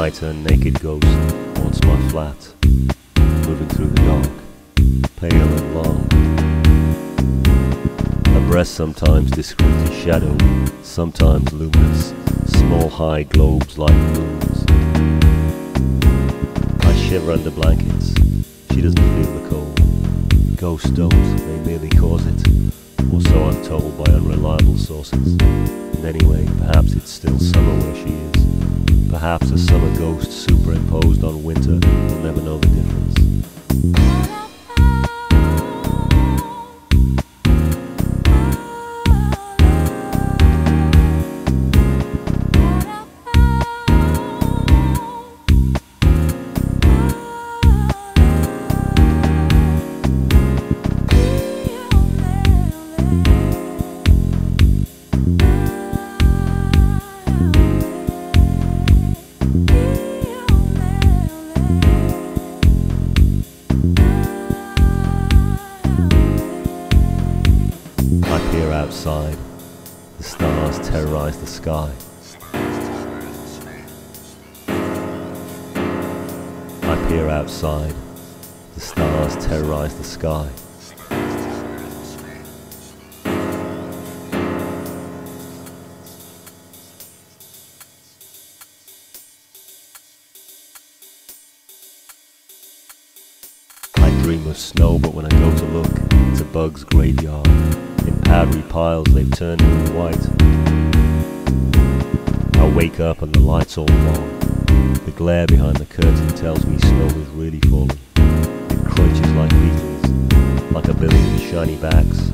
night her naked ghost haunts my flat, moving through the dark, pale and long. Her breast sometimes discreetly shadowed, sometimes luminous, small high globes like moons. I shiver under blankets, she doesn't feel the cold. Ghosts don't, they merely cause it, or so I'm told by unreliable sources. And anyway, perhaps it's still summer where she is. Perhaps a summer ghost superimposed on winter will never know the difference. Outside. The stars terrorize the sky. I peer outside. The stars terrorize the sky. I dream of snow, but when I go to look, it's a bug's graveyard powdery piles, they've turned white. I wake up and the light's all gone. The glare behind the curtain tells me snow has really fallen. It crunches like beetles, like a billion shiny backs.